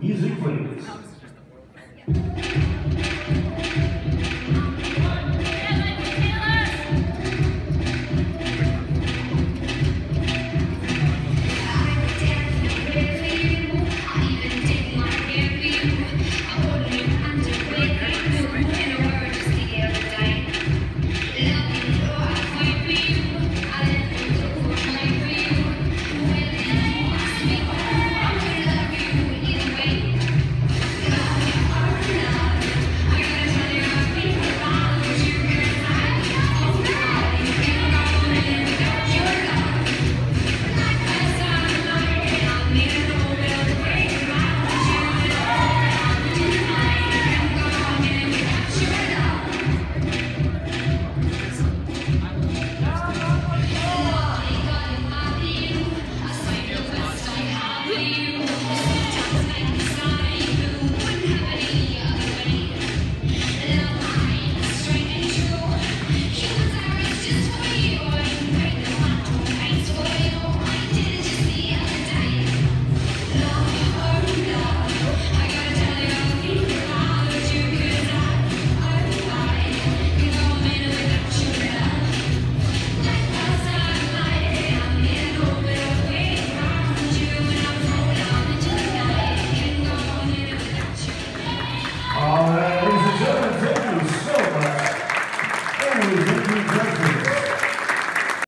Music please.